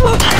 Oh!